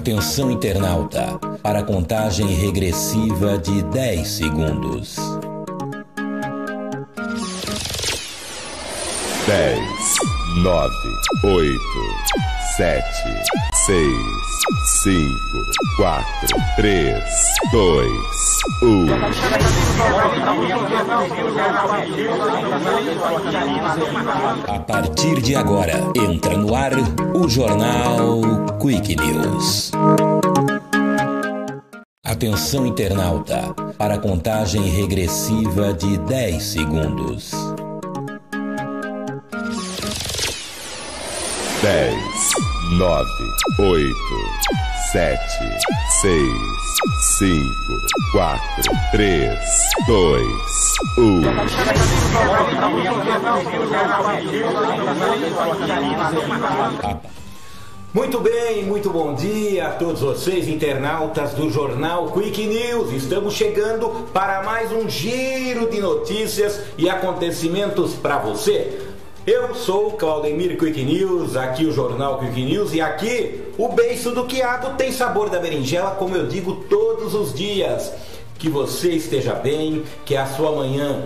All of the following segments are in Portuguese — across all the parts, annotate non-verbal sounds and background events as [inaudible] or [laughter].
Atenção internauta, para a contagem regressiva de 10 segundos. 10, 9, 8, 7, 6, 5, 4, 3, 2, 1. A partir de agora, entra no ar o Jornal Quick News. Atenção internauta, para a contagem regressiva de 10 segundos. 10, 9, 8, 7, 6, 5, 4, 3, 2, 1. Muito bem, muito bom dia a todos vocês, internautas do jornal Quick News. Estamos chegando para mais um giro de notícias e acontecimentos para você. Eu sou Claudemir Quick News, aqui o jornal Quick News e aqui o beiço do quiabo tem sabor da berinjela, como eu digo todos os dias. Que você esteja bem, que a sua manhã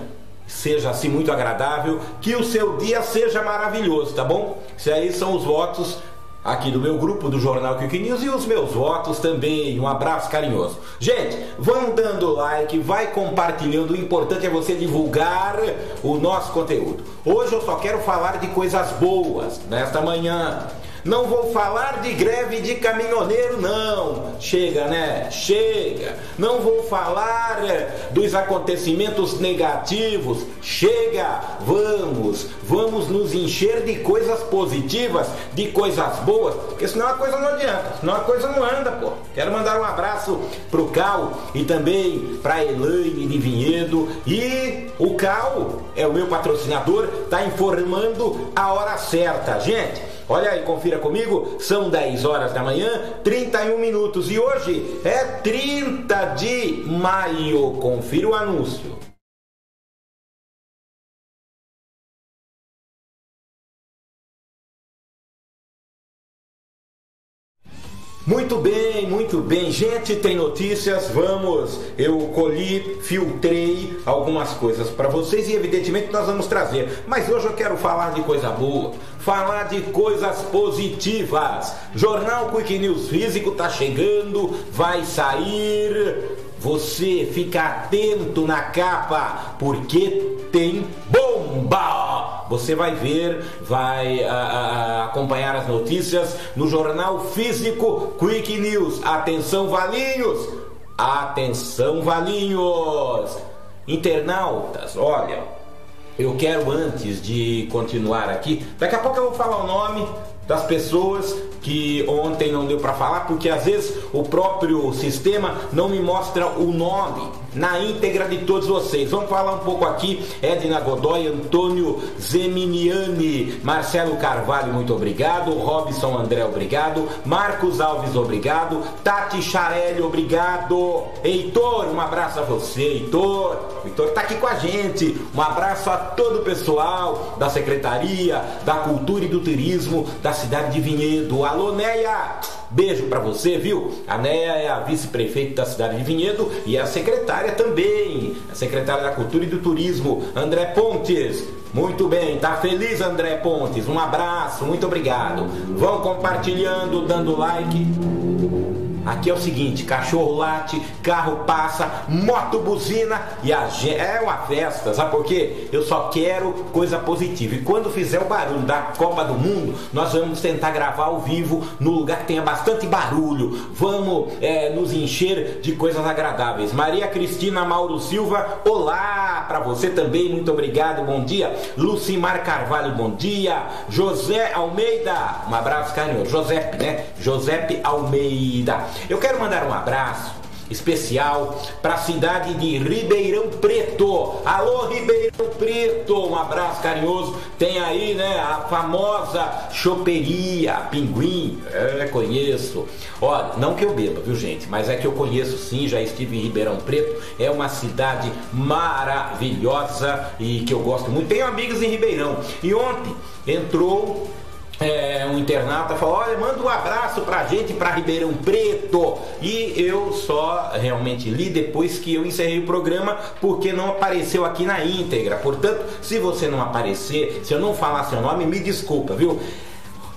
seja assim muito agradável, que o seu dia seja maravilhoso, tá bom? Isso aí são os votos aqui do meu grupo do Jornal Quick News e os meus votos também. Um abraço carinhoso. Gente, vão dando like, vai compartilhando. O importante é você divulgar o nosso conteúdo. Hoje eu só quero falar de coisas boas nesta manhã. Não vou falar de greve de caminhoneiro, não. Chega, né? Chega. Não vou falar é, dos acontecimentos negativos. Chega. Vamos, vamos nos encher de coisas positivas, de coisas boas, porque senão a coisa não adianta, senão a coisa não anda, pô. Quero mandar um abraço pro Cal e também pra Elaine de Vinhedo. E o Cal é o meu patrocinador, tá informando a hora certa, gente. Olha aí, confira comigo, são 10 horas da manhã, 31 minutos e hoje é 30 de maio. Confira o anúncio. Muito bem, muito bem. Gente, tem notícias. Vamos. Eu colhi, filtrei algumas coisas para vocês e evidentemente nós vamos trazer. Mas hoje eu quero falar de coisa boa, falar de coisas positivas. Jornal Quick News Físico tá chegando, vai sair. Você fica atento na capa, porque tem bomba! Você vai ver, vai a, a, acompanhar as notícias no jornal físico Quick News. Atenção, Valinhos! Atenção, Valinhos! Internautas, olha, eu quero antes de continuar aqui, daqui a pouco eu vou falar o nome das pessoas que ontem não deu para falar, porque às vezes o próprio sistema não me mostra o nome na íntegra de todos vocês. Vamos falar um pouco aqui: Edna Godoy, Antônio Zeminiani, Marcelo Carvalho, muito obrigado, Robson André, obrigado, Marcos Alves, obrigado, Tati Charelli, obrigado, Heitor, um abraço a você, Heitor. Heitor tá aqui com a gente. Um abraço a todo o pessoal da Secretaria da Cultura e do Turismo da cidade de Vinhedo. Alô, Neia! Beijo para você, viu? A Neia é a vice-prefeita da cidade de Vinhedo e é a secretária também, a secretária da Cultura e do Turismo, André Pontes. Muito bem, tá feliz André Pontes? Um abraço, muito obrigado. Vão compartilhando, dando like. Aqui é o seguinte, cachorro late, carro passa, moto buzina e a gente... é uma festa, sabe por quê? Eu só quero coisa positiva. E quando fizer o barulho da Copa do Mundo, nós vamos tentar gravar ao vivo no lugar que tenha bastante barulho. Vamos é, nos encher de coisas agradáveis. Maria Cristina Mauro Silva, olá para você também, muito obrigado, bom dia. Lucimar Carvalho, bom dia. José Almeida, um abraço carinhoso. José, né? José Almeida. Eu quero mandar um abraço especial para a cidade de Ribeirão Preto. Alô, Ribeirão Preto, um abraço carinhoso. Tem aí, né, a famosa choperia Pinguim. É, conheço. Olha, não que eu beba, viu, gente, mas é que eu conheço sim, já estive em Ribeirão Preto. É uma cidade maravilhosa e que eu gosto muito. Tenho amigos em Ribeirão. E ontem entrou é, um internauta falou: olha, manda um abraço pra gente, pra Ribeirão Preto. E eu só realmente li depois que eu encerrei o programa, porque não apareceu aqui na íntegra. Portanto, se você não aparecer, se eu não falar seu nome, me desculpa, viu?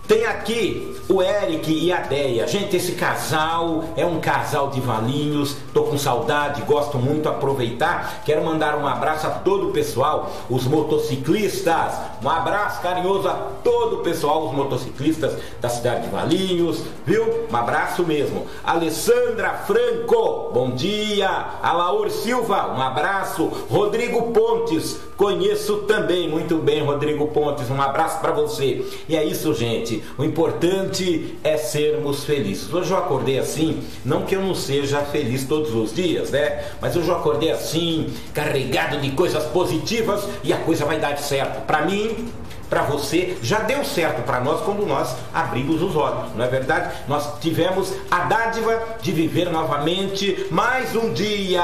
Tem aqui o Eric e a Deia. Gente, esse casal é um casal de valinhos. Tô com saudade, gosto muito. Aproveitar, quero mandar um abraço a todo o pessoal, os motociclistas. Um abraço carinhoso a todo o pessoal, os motociclistas da cidade de Valinhos, viu? Um abraço mesmo. Alessandra Franco, bom dia. Alaur Silva, um abraço. Rodrigo Pontes, conheço também muito bem, Rodrigo Pontes. Um abraço para você. E é isso, gente. O importante é sermos felizes. Hoje eu acordei assim, não que eu não seja feliz todos os dias, né? Mas hoje eu acordei assim, carregado de coisas positivas e a coisa vai dar certo. Para mim, para você, já deu certo para nós quando nós abrimos os olhos, não é verdade? Nós tivemos a dádiva de viver novamente mais um dia.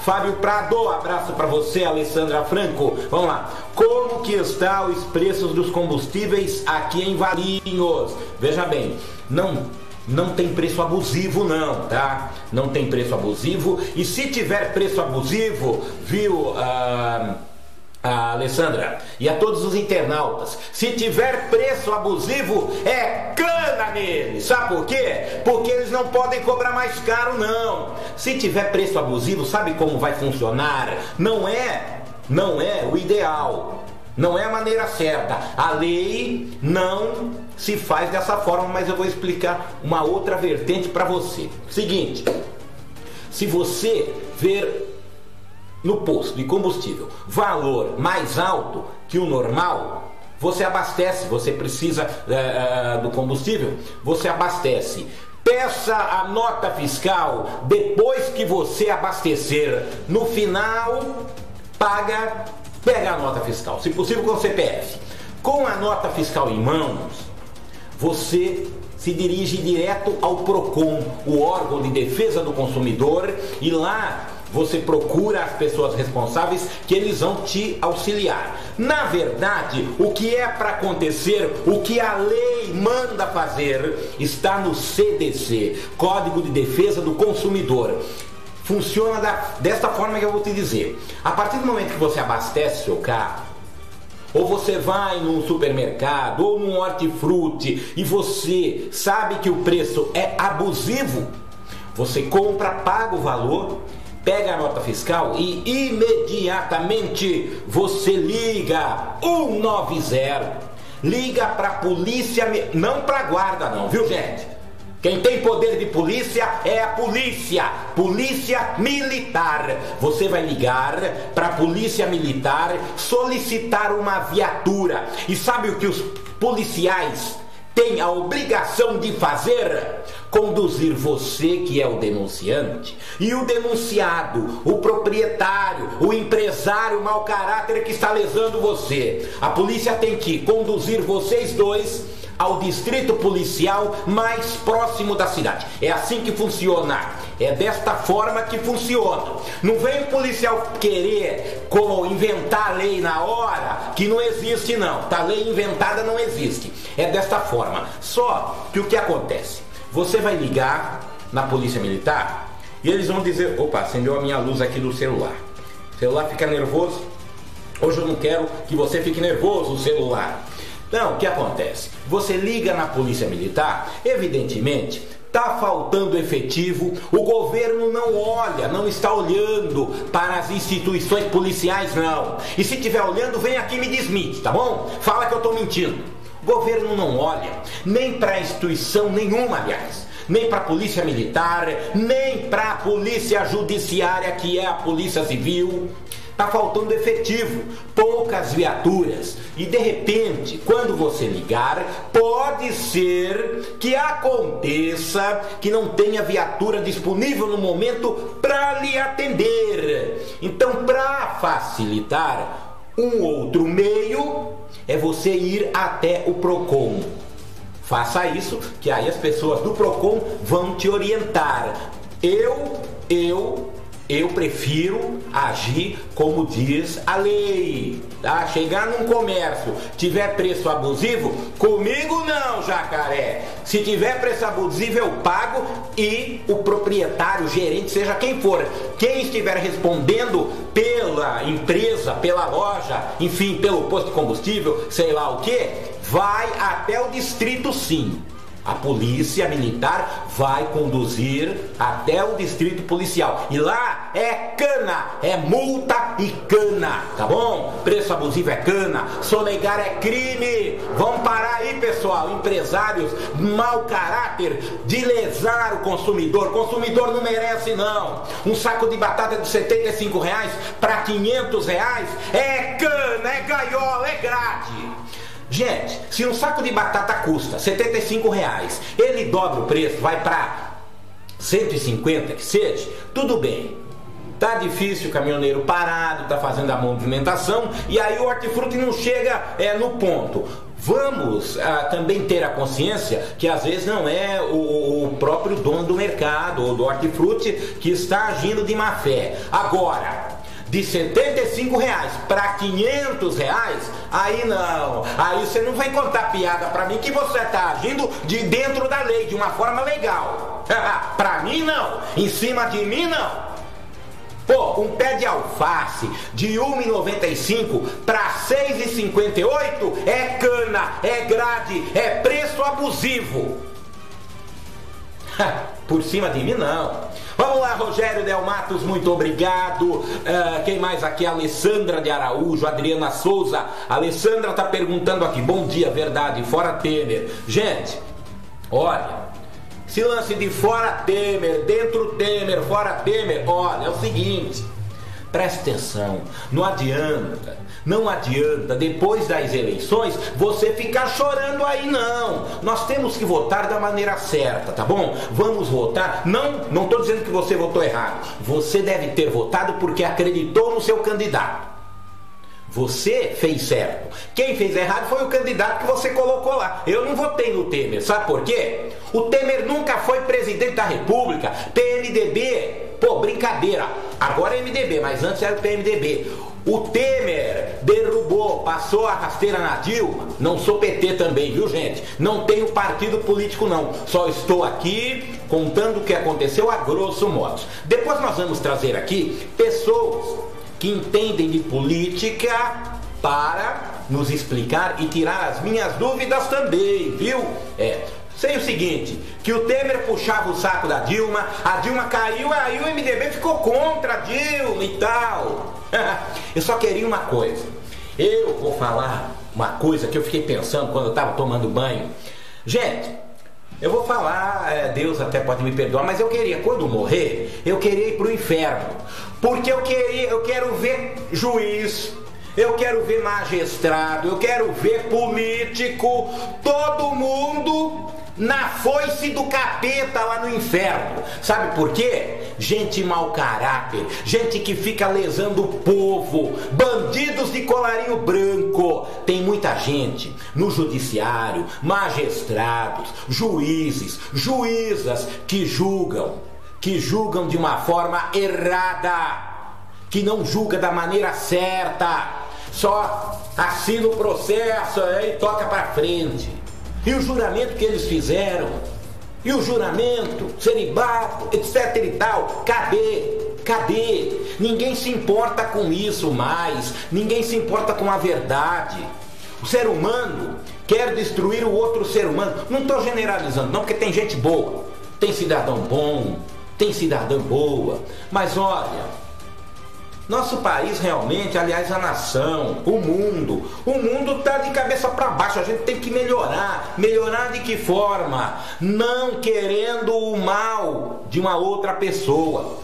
Fábio Prado, abraço para você, Alessandra Franco. Vamos lá. Como que está os preços dos combustíveis aqui em Valinhos? Veja bem, não não tem preço abusivo não, tá? Não tem preço abusivo e se tiver preço abusivo, viu? Ah, a Alessandra e a todos os internautas, se tiver preço abusivo, é cana nele. Sabe por quê? Porque eles não podem cobrar mais caro, não. Se tiver preço abusivo, sabe como vai funcionar? Não é, não é o ideal. Não é a maneira certa. A lei não se faz dessa forma, mas eu vou explicar uma outra vertente para você. Seguinte, se você ver no posto de combustível valor mais alto que o normal, você abastece, você precisa é, do combustível, você abastece. Peça a nota fiscal depois que você abastecer. No final, paga, pega a nota fiscal, se possível com o CPF. Com a nota fiscal em mãos, você se dirige direto ao PROCON, o órgão de defesa do consumidor, e lá você procura as pessoas responsáveis que eles vão te auxiliar. Na verdade, o que é para acontecer, o que a lei manda fazer, está no CDC Código de Defesa do Consumidor. Funciona da, desta forma que eu vou te dizer. A partir do momento que você abastece seu carro, ou você vai num supermercado ou num hortifruti e você sabe que o preço é abusivo, você compra, paga o valor pega a nota fiscal e imediatamente você liga 190. Liga para polícia, não para guarda não, viu gente? Quem tem poder de polícia é a polícia, polícia militar. Você vai ligar para a polícia militar solicitar uma viatura. E sabe o que os policiais têm a obrigação de fazer? conduzir você, que é o denunciante, e o denunciado, o proprietário, o empresário mau caráter que está lesando você. A polícia tem que conduzir vocês dois ao distrito policial mais próximo da cidade. É assim que funciona. É desta forma que funciona. Não vem o policial querer como inventar lei na hora, que não existe não. Tá lei inventada não existe. É desta forma. Só que o que acontece? Você vai ligar na polícia militar e eles vão dizer: opa, acendeu a minha luz aqui do celular. O celular fica nervoso. Hoje eu não quero que você fique nervoso, o celular. Então, o que acontece? Você liga na polícia militar, evidentemente, Está faltando efetivo, o governo não olha, não está olhando para as instituições policiais, não. E se estiver olhando, vem aqui e me desmite, tá bom? Fala que eu estou mentindo. Governo não olha nem para instituição nenhuma, aliás, nem para a polícia militar, nem para a polícia judiciária, que é a polícia civil. Está faltando efetivo, poucas viaturas. E de repente, quando você ligar, pode ser que aconteça que não tenha viatura disponível no momento para lhe atender. Então, para facilitar, um outro meio é você ir até o Procon. Faça isso, que aí as pessoas do Procon vão te orientar. Eu, eu eu prefiro agir como diz a lei. Tá? Chegar num comércio, tiver preço abusivo, comigo não, jacaré. Se tiver preço abusivo, eu pago e o proprietário, o gerente, seja quem for, quem estiver respondendo pela empresa, pela loja, enfim, pelo posto de combustível, sei lá o que, vai até o distrito sim. A polícia militar vai conduzir até o distrito policial. E lá é cana, é multa e cana, tá bom? Preço abusivo é cana, sonegar é crime. Vamos parar aí, pessoal, empresários, mau caráter de lesar o consumidor. O consumidor não merece, não. Um saco de batata de 75 reais para 500 reais é cana, é gaiola, é grade. Gente, se um saco de batata custa 75 reais, ele dobra o preço, vai para 150 que seja, tudo bem. Tá difícil o caminhoneiro parado, tá fazendo a movimentação e aí o hortifruti não chega é, no ponto. Vamos ah, também ter a consciência que às vezes não é o, o próprio dono do mercado ou do hortifruti que está agindo de má fé. Agora, de 75 reais para 500 reais, aí não. Aí você não vem contar piada para mim que você está agindo de dentro da lei, de uma forma legal. [laughs] para mim não. Em cima de mim não. Pô, um pé de alface de 1,95 para 6,58 é cana, é grade, é preço abusivo. [laughs] Por cima de mim não. Vamos lá, Rogério Del Matos, muito obrigado. Uh, quem mais aqui? Alessandra de Araújo, Adriana Souza. Alessandra tá perguntando aqui. Bom dia, verdade, fora Temer. Gente, olha. Esse lance de fora Temer, dentro Temer, fora Temer, olha, é o seguinte. Preste atenção, não adianta, não adianta depois das eleições você ficar chorando aí não. Nós temos que votar da maneira certa, tá bom? Vamos votar. Não, não estou dizendo que você votou errado. Você deve ter votado porque acreditou no seu candidato. Você fez certo. Quem fez errado foi o candidato que você colocou lá. Eu não votei no Temer, sabe por quê? O Temer nunca foi presidente da República. PMDB, pô, brincadeira. Agora é MDB, mas antes era o PMDB. O Temer derrubou, passou a rasteira na Dilma. Não sou PT também, viu gente? Não tenho partido político não. Só estou aqui contando o que aconteceu a grosso modo. Depois nós vamos trazer aqui pessoas que entendem de política para nos explicar e tirar as minhas dúvidas também, viu? É. Sei o seguinte, que o Temer puxava o saco da Dilma, a Dilma caiu, aí o MDB ficou contra a Dilma e tal. [laughs] eu só queria uma coisa. Eu vou falar uma coisa que eu fiquei pensando quando eu estava tomando banho. Gente, eu vou falar, é, Deus até pode me perdoar, mas eu queria, quando morrer, eu queria ir para o inferno. Porque eu queria, eu quero ver juiz, eu quero ver magistrado, eu quero ver político, todo mundo na foice do capeta lá no inferno. Sabe por quê? Gente mau caráter, gente que fica lesando o povo, bandidos de colarinho branco. Tem muita gente no judiciário, magistrados, juízes, juízas que julgam que julgam de uma forma errada, que não julga da maneira certa, só assina o processo e toca para frente. E o juramento que eles fizeram, e o juramento, celibato, etc e tal, cadê? Cadê? Ninguém se importa com isso mais, ninguém se importa com a verdade. O ser humano quer destruir o outro ser humano. Não estou generalizando, não, porque tem gente boa, tem cidadão bom, tem cidadã boa, mas olha, nosso país realmente, aliás, a nação, o mundo, o mundo está de cabeça para baixo. A gente tem que melhorar. Melhorar de que forma? Não querendo o mal de uma outra pessoa.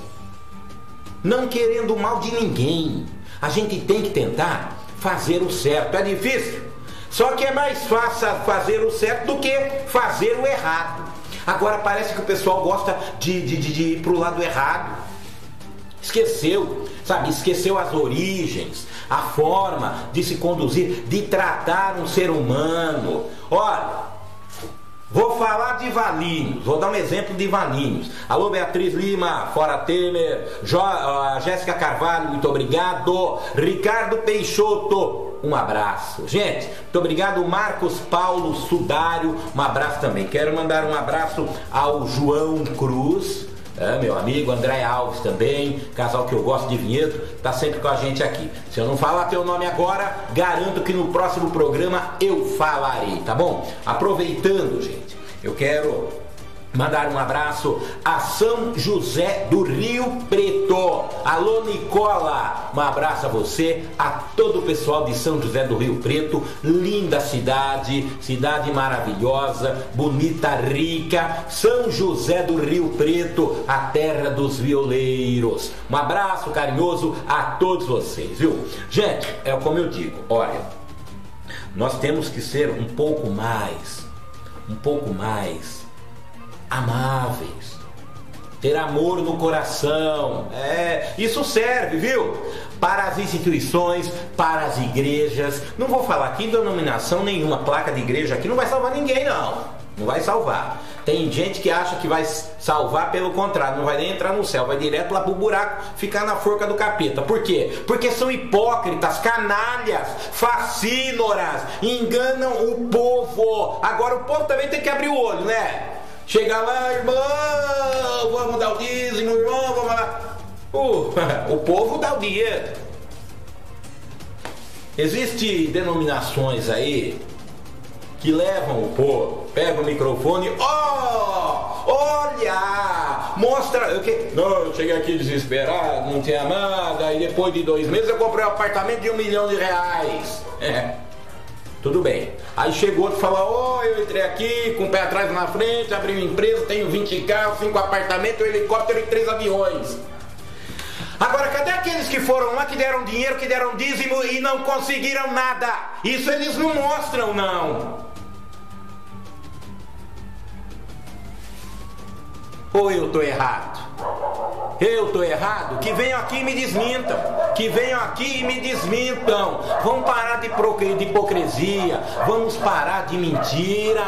Não querendo o mal de ninguém. A gente tem que tentar fazer o certo. É difícil. Só que é mais fácil fazer o certo do que fazer o errado. Agora parece que o pessoal gosta de, de, de, de ir pro lado errado. Esqueceu, sabe? Esqueceu as origens, a forma de se conduzir, de tratar um ser humano. Olha, Vou falar de Valinhos, vou dar um exemplo de Valinhos. Alô, Beatriz Lima, Fora Temer, jo, Jéssica Carvalho, muito obrigado. Ricardo Peixoto, um abraço. Gente, muito obrigado. Marcos Paulo Sudário, um abraço também. Quero mandar um abraço ao João Cruz. É, meu amigo André Alves também, casal que eu gosto de vinhedo, tá sempre com a gente aqui. Se eu não falar teu nome agora, garanto que no próximo programa eu falarei, tá bom? Aproveitando, gente, eu quero Mandar um abraço a São José do Rio Preto. Alô, Nicola. Um abraço a você, a todo o pessoal de São José do Rio Preto. Linda cidade, cidade maravilhosa, bonita, rica. São José do Rio Preto, a terra dos violeiros. Um abraço carinhoso a todos vocês, viu? Gente, é como eu digo, olha, nós temos que ser um pouco mais, um pouco mais amáveis, ter amor no coração. É, isso serve, viu? Para as instituições, para as igrejas. Não vou falar aqui denominação nenhuma, placa de igreja aqui não vai salvar ninguém, não. Não vai salvar. Tem gente que acha que vai salvar pelo contrário, não vai nem entrar no céu, vai direto lá pro buraco, ficar na forca do capeta. Por quê? Porque são hipócritas, canalhas, facínoras, enganam o povo. Agora o povo também tem que abrir o olho, né? Chega lá, irmão, vamos dar o dízimo, irmão, vamos lá. Uh, [laughs] o povo dá o dinheiro. Existem denominações aí que levam o povo, pega o microfone, ó, oh, olha, mostra, eu que, não, eu cheguei aqui desesperado, não tinha nada, e depois de dois meses eu comprei um apartamento de um milhão de reais. É. [laughs] Tudo bem. Aí chegou e falou: Ô, oh, eu entrei aqui com o pé atrás na frente, abri uma empresa, tenho 20 carros, 5 apartamentos, um helicóptero e 3 aviões. Agora, cadê aqueles que foram lá, que deram dinheiro, que deram dízimo e não conseguiram nada? Isso eles não mostram, não. Ou eu estou errado? Eu estou errado? Que venham aqui e me desmintam. Que venham aqui e me desmintam. Vamos parar de, de hipocrisia. Vamos parar de mentira.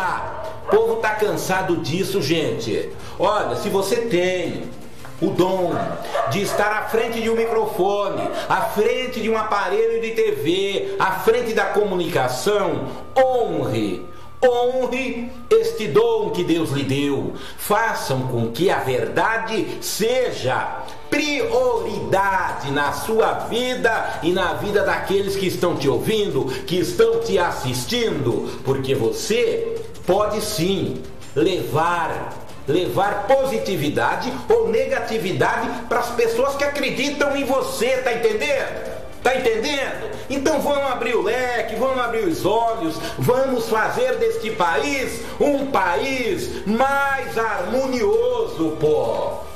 O povo está cansado disso, gente. Olha, se você tem o dom de estar à frente de um microfone, à frente de um aparelho de TV, à frente da comunicação, honre Honre este dom que Deus lhe deu. Façam com que a verdade seja prioridade na sua vida e na vida daqueles que estão te ouvindo, que estão te assistindo, porque você pode sim levar levar positividade ou negatividade para as pessoas que acreditam em você, tá entendendo? Tá entendendo? Então vamos abrir o leque, vamos abrir os olhos, vamos fazer deste país um país mais harmonioso, pô.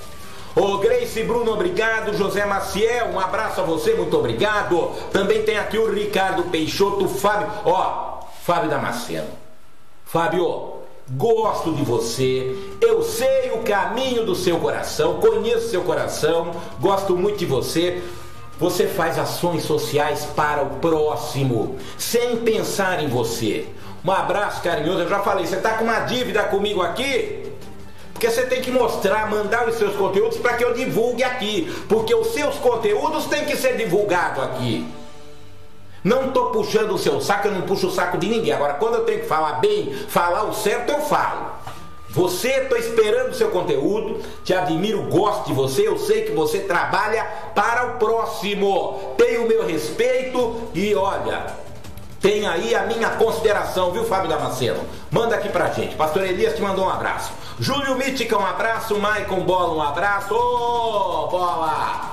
Ô Grace Bruno, obrigado. José Maciel, um abraço a você, muito obrigado. Também tem aqui o Ricardo Peixoto, Fábio. Ó, Fábio Damasceno. Fábio, gosto de você. Eu sei o caminho do seu coração, conheço seu coração, gosto muito de você. Você faz ações sociais para o próximo, sem pensar em você. Um abraço carinhoso. Eu já falei, você está com uma dívida comigo aqui? Porque você tem que mostrar, mandar os seus conteúdos para que eu divulgue aqui. Porque os seus conteúdos têm que ser divulgados aqui. Não estou puxando o seu saco, eu não puxo o saco de ninguém. Agora, quando eu tenho que falar bem, falar o certo, eu falo. Você, estou esperando o seu conteúdo, te admiro, gosto de você, eu sei que você trabalha para o próximo. Tem o meu respeito e olha, tem aí a minha consideração, viu, Fábio Damasceno? Manda aqui pra gente. Pastor Elias te mandou um abraço. Júlio Mítica, um abraço. Maicon Bola, um abraço. Ô, oh, bola!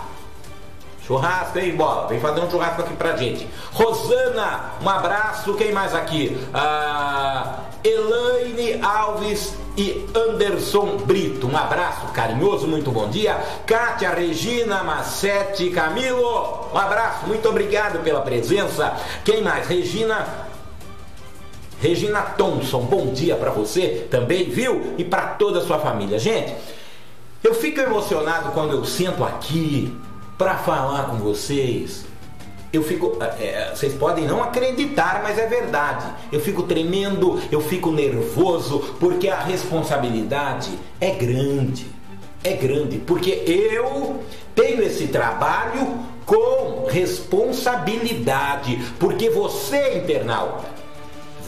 Churrasco, hein, bola? Vem fazer um churrasco aqui pra gente. Rosana, um abraço. Quem mais aqui? Ah, Elaine Alves e Anderson Brito. Um abraço carinhoso, muito bom dia. Kátia Regina Massete Camilo, um abraço, muito obrigado pela presença. Quem mais? Regina Regina Thompson, bom dia para você também, viu? E para toda a sua família. Gente, eu fico emocionado quando eu sento aqui para falar com vocês. Eu fico. É, vocês podem não acreditar, mas é verdade. Eu fico tremendo, eu fico nervoso, porque a responsabilidade é grande. É grande, porque eu tenho esse trabalho com responsabilidade, porque você, internauta,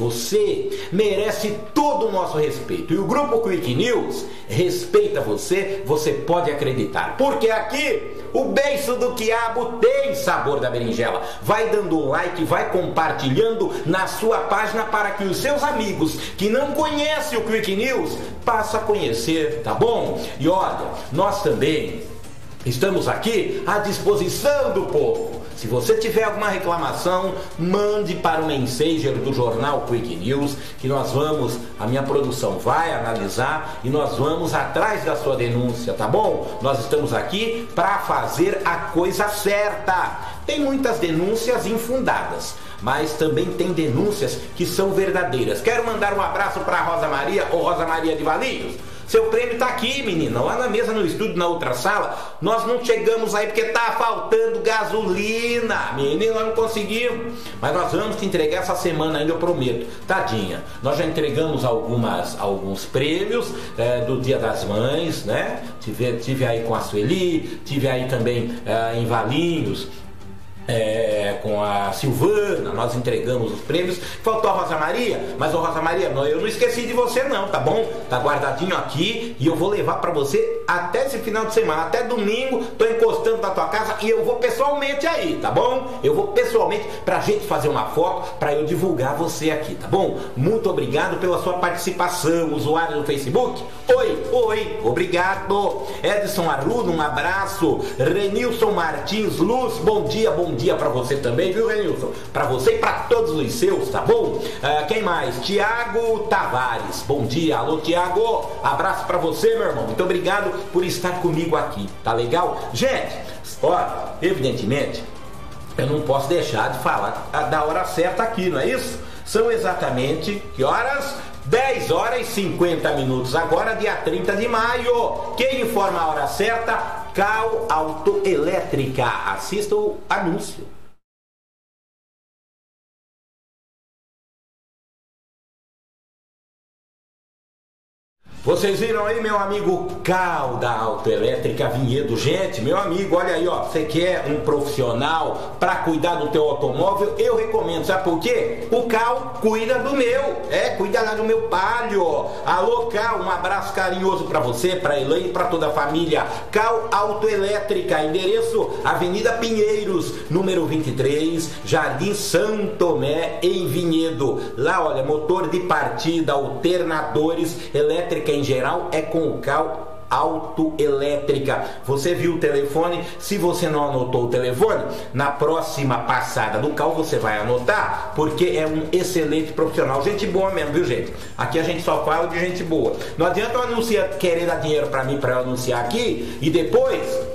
você merece todo o nosso respeito. E o grupo Quick News respeita você, você pode acreditar. Porque aqui o beijo do quiabo tem sabor da berinjela. Vai dando um like, vai compartilhando na sua página para que os seus amigos que não conhecem o Quick News passem a conhecer, tá bom? E olha, nós também estamos aqui à disposição do povo. Se você tiver alguma reclamação, mande para o Messenger do jornal Quick News, que nós vamos, a minha produção vai analisar e nós vamos atrás da sua denúncia, tá bom? Nós estamos aqui para fazer a coisa certa. Tem muitas denúncias infundadas mas também tem denúncias que são verdadeiras. Quero mandar um abraço para Rosa Maria ou Rosa Maria de Valinhos. Seu prêmio está aqui, menina, lá na mesa no estúdio, na outra sala. Nós não chegamos aí porque tá faltando gasolina. Menina, nós não conseguimos. Mas nós vamos te entregar essa semana ainda, eu prometo. Tadinha, nós já entregamos algumas, alguns prêmios é, do Dia das Mães, né? Tive, tive aí com a Sueli, tive aí também é, em Valinhos é, com a Silvana, nós entregamos os prêmios. Faltou a Rosa Maria, mas a Rosa Maria, não, eu não esqueci de você não, tá bom? Tá guardadinho aqui e eu vou levar para você até esse final de semana, até domingo, tô encostando na tua casa e eu vou pessoalmente aí, tá bom? Eu vou pessoalmente pra gente fazer uma foto, para eu divulgar você aqui, tá bom? Muito obrigado pela sua participação, usuário do Facebook. Oi, oi, obrigado. Edson Arruda, um abraço. Renilson Martins Luz, bom dia, bom dia dia para você também, viu, Renilson? Para você e para todos os seus, tá bom? Uh, quem mais? Tiago Tavares. Bom dia, alô Tiago. Abraço para você, meu irmão. Muito obrigado por estar comigo aqui, tá legal? Gente, ó, evidentemente, eu não posso deixar de falar da hora certa aqui, não é isso? São exatamente que horas? 10 horas e 50 minutos, agora dia 30 de maio. Quem informa a hora certa? Cal Autoelétrica. Assista o anúncio. Vocês viram aí, meu amigo Cal da Autoelétrica Vinhedo. Gente, meu amigo, olha aí, ó. Você quer um profissional para cuidar do teu automóvel? Eu recomendo, sabe por quê? O Cal cuida do meu. É, cuida lá do meu palio. Alô, Cal, um abraço carinhoso para você, para Elaine e para toda a família. Cal Autoelétrica, endereço Avenida Pinheiros, número 23, Jardim Santo Tomé, em Vinhedo. Lá, olha, motor de partida, alternadores, elétrica em geral é com o cal autoelétrica. Você viu o telefone? Se você não anotou o telefone, na próxima passada do cal você vai anotar, porque é um excelente profissional. Gente boa mesmo, viu, gente? Aqui a gente só fala de gente boa. Não adianta eu anunciar, querer dar dinheiro para mim para eu anunciar aqui e depois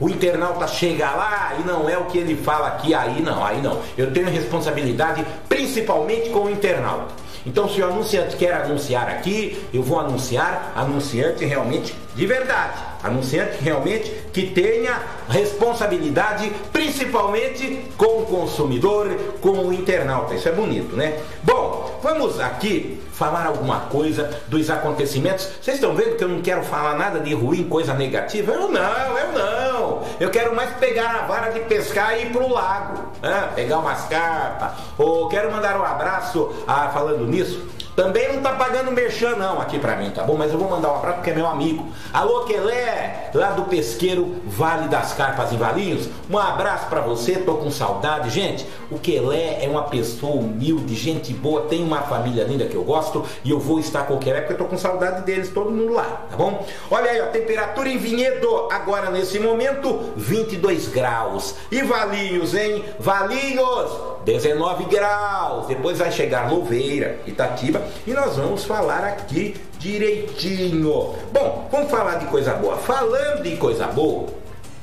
o internauta chega lá e não é o que ele fala aqui, aí não, aí não. Eu tenho responsabilidade principalmente com o internauta. Então, se o anunciante quer anunciar aqui, eu vou anunciar anunciante realmente de verdade. Anunciante realmente que tenha responsabilidade, principalmente com o consumidor, com o internauta. Isso é bonito, né? Bom, vamos aqui falar alguma coisa dos acontecimentos. Vocês estão vendo que eu não quero falar nada de ruim, coisa negativa? Eu não, eu não. Eu quero mais pegar a vara de pescar e ir pro lago, né? pegar umas carpas. Ou quero mandar um abraço, ah, falando nisso, também não tá pagando merchan não aqui pra mim, tá bom? Mas eu vou mandar um abraço porque é meu amigo. Alô, Quelé, lá do pesqueiro Vale das Carpas em Valinhos. Um abraço para você, tô com saudade. Gente, o Quelé é uma pessoa humilde, gente boa, tem uma família linda que eu gosto e eu vou estar com o Quelé porque eu tô com saudade deles, todo mundo lá, tá bom? Olha aí, ó, temperatura em Vinhedo, agora nesse momento, 22 graus. E Valinhos, hein? Valinhos, 19 graus. Depois vai chegar Louveira, Itatiba e nós vamos falar aqui direitinho. Bom, vamos falar de coisa boa. Falando de coisa boa,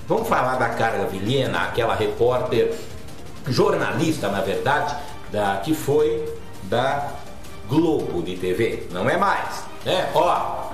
vamos falar da Carla Vilhena, aquela repórter, jornalista, na verdade, da que foi da Globo de TV. Não é mais, né? Ó!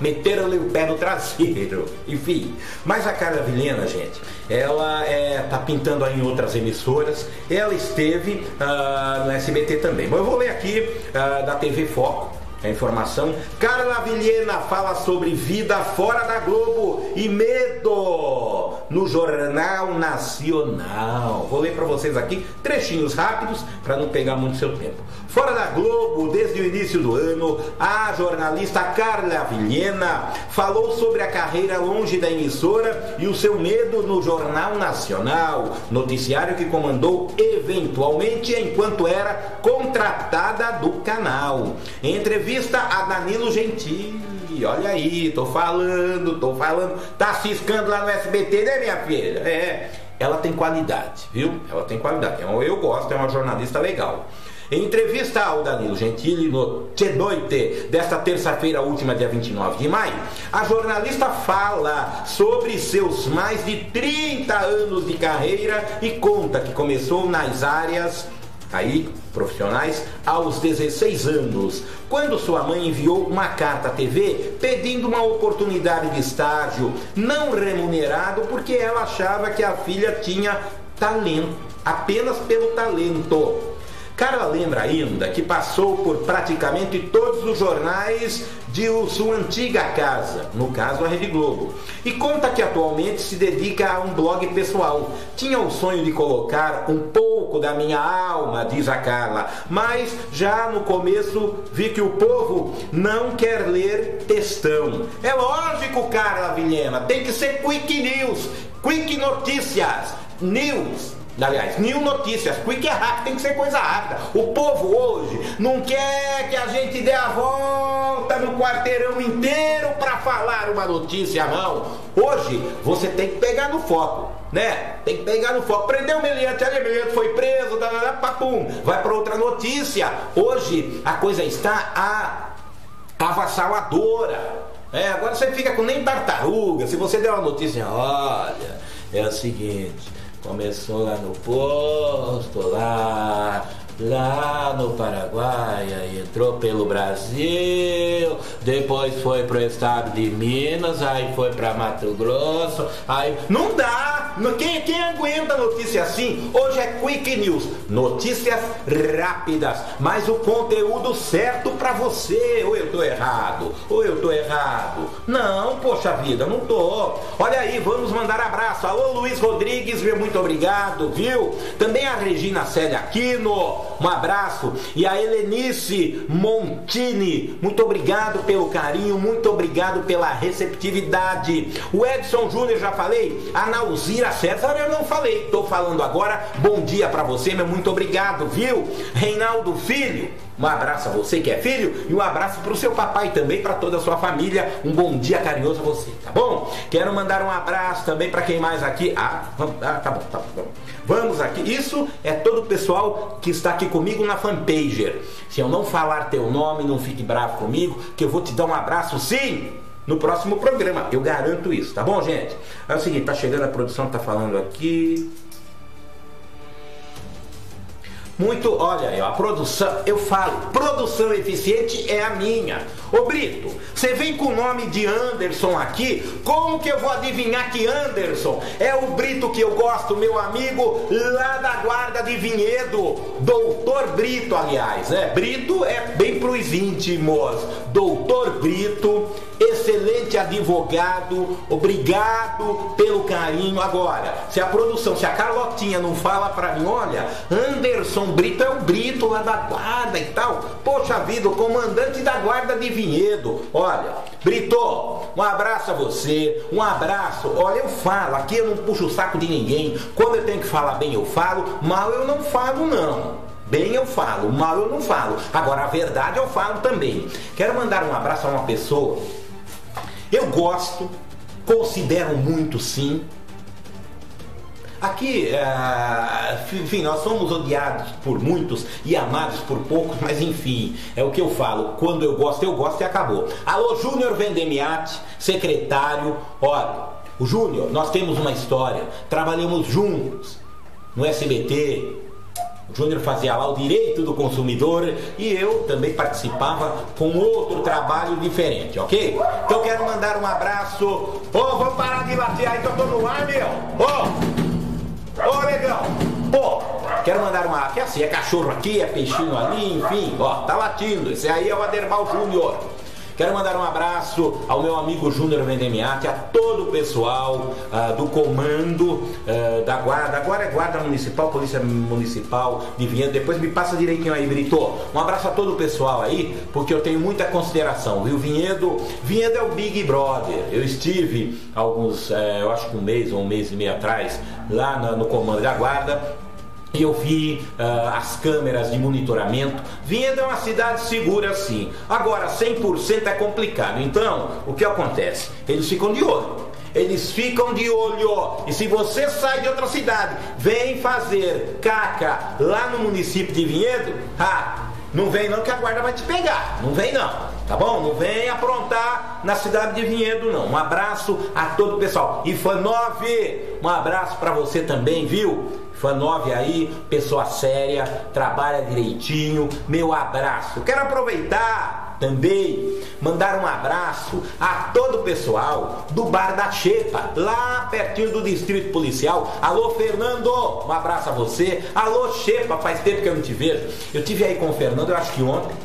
Meteram-lhe o pé no traseiro. Enfim, mas a Carla Vilhena, gente, ela é, tá pintando aí em outras emissoras. Ela esteve uh, no SBT também. Mas eu vou ler aqui uh, da TV Foco. A informação. Carla Vilhena fala sobre vida fora da Globo e medo no Jornal Nacional. Vou ler para vocês aqui trechinhos rápidos para não pegar muito seu tempo. Fora da Globo, desde o início do ano, a jornalista Carla Vilhena falou sobre a carreira longe da emissora e o seu medo no Jornal Nacional, noticiário que comandou eventualmente enquanto era contratada do canal. Em entrevista a Danilo Gentili, olha aí, tô falando, tô falando, tá ciscando lá no SBT, né, minha filha? É, ela tem qualidade, viu? Ela tem qualidade. Eu gosto, é uma jornalista legal. Em entrevista ao Danilo Gentili no T2T desta terça-feira última, dia 29 de maio, a jornalista fala sobre seus mais de 30 anos de carreira e conta que começou nas áreas aí profissionais aos 16 anos, quando sua mãe enviou uma carta à TV pedindo uma oportunidade de estágio não remunerado porque ela achava que a filha tinha talento, apenas pelo talento. Carla lembra ainda que passou por praticamente todos os jornais de sua antiga casa, no caso a Rede Globo, e conta que atualmente se dedica a um blog pessoal. Tinha o sonho de colocar um pouco da minha alma, diz a Carla, mas já no começo vi que o povo não quer ler textão. É lógico, Carla Vilhena, tem que ser quick news, quick notícias, news. Aliás, nenhum notícias, quick é rápido, tem que ser coisa rápida. O povo hoje não quer que a gente dê a volta no quarteirão inteiro para falar uma notícia, não. Hoje você tem que pegar no foco, né? Tem que pegar no foco. Prendeu o meliante, ali, meliante foi preso, da, da, papum, vai para outra notícia. Hoje a coisa está a, avassaladora. É, agora você fica com nem tartaruga. Se você der uma notícia, olha, é o seguinte Começou lá no posto, lá lá no Paraguai, aí entrou pelo Brasil, depois foi pro estado de Minas, aí foi para Mato Grosso, aí não dá, quem, quem aguenta notícia assim? Hoje é quick news, notícias rápidas, mas o conteúdo certo para você, ou eu tô errado, ou eu tô errado, não, poxa vida, não tô, olha aí, vamos mandar abraço, alô Luiz Rodrigues, muito obrigado, viu? Também a Regina Célia Aquino, um abraço. E a Helenice Montini, muito obrigado pelo carinho, muito obrigado pela receptividade. O Edson Júnior, já falei. A Nauzira César, eu não falei. Estou falando agora. Bom dia para você, meu muito obrigado, viu? Reinaldo Filho. Um abraço a você que é filho e um abraço para o seu papai também, para toda a sua família. Um bom dia carinhoso a você, tá bom? Quero mandar um abraço também para quem mais aqui. Ah, ah, tá bom, tá bom. Vamos aqui. Isso é todo o pessoal que está aqui comigo na fanpager. Se eu não falar teu nome, não fique bravo comigo, que eu vou te dar um abraço sim no próximo programa. Eu garanto isso, tá bom, gente? É o seguinte, tá chegando a produção, tá falando aqui. Muito, olha a produção, eu falo, produção eficiente é a minha. Ô Brito, você vem com o nome de Anderson aqui, como que eu vou adivinhar que Anderson é o Brito que eu gosto, meu amigo lá da guarda de Vinhedo, doutor Brito, aliás, é, Brito é bem pros íntimos, doutor Brito, excelente advogado, obrigado pelo carinho. Agora, se a produção, se a Carlotinha não fala pra mim, olha, Anderson Brito é o Brito lá da guarda e tal, poxa vida, o comandante da guarda de Vinhedo. Olha, Brito, um abraço a você, um abraço. Olha, eu falo, aqui eu não puxo o saco de ninguém. Quando eu tenho que falar bem, eu falo, mal eu não falo, não. Bem eu falo, mal eu não falo. Agora a verdade eu falo também. Quero mandar um abraço a uma pessoa. Eu gosto, considero muito sim, Aqui, uh, enfim, nós somos odiados por muitos e amados por poucos, mas enfim, é o que eu falo. Quando eu gosto, eu gosto e acabou. Alô, Júnior Vendemiati, secretário. Olha, o Júnior, nós temos uma história. Trabalhamos juntos no SBT. O Júnior fazia lá o direito do consumidor e eu também participava com outro trabalho diferente, ok? Então quero mandar um abraço. Ô, oh, vamos parar de latir aí que eu tô no ar, meu! Ô! Oh. Ô, legal! Pô, quero mandar uma. Que assim, é cachorro aqui, é peixinho ali, enfim, ó, tá latindo. Esse aí é o Aderbal Júnior. Quero mandar um abraço ao meu amigo Júnior Vendemiati, a todo o pessoal uh, do comando uh, da guarda, agora é guarda municipal, polícia municipal de Vinhedo. Depois me passa direitinho aí, Brito. Um abraço a todo o pessoal aí, porque eu tenho muita consideração, viu? Vinhedo, Vinhedo é o Big Brother. Eu estive alguns, eh, eu acho que um mês ou um mês e meio atrás, lá no, no comando da guarda eu vi uh, as câmeras de monitoramento. Vinhedo é uma cidade segura sim. Agora, 100% é complicado. Então, o que acontece? Eles ficam de olho. Eles ficam de olho. E se você sai de outra cidade, vem fazer caca lá no município de Vinhedo, ah, não vem não que a guarda vai te pegar. Não vem não. Tá bom? Não vem aprontar na cidade de Vinhedo não. Um abraço a todo o pessoal. E 9, um abraço para você também, viu? 9 aí, pessoa séria, trabalha direitinho. Meu abraço. Quero aproveitar também mandar um abraço a todo o pessoal do Bar da Xepa, lá pertinho do Distrito Policial. Alô, Fernando, um abraço a você. Alô, Xepa, faz tempo que eu não te vejo. Eu tive aí com o Fernando, eu acho que ontem.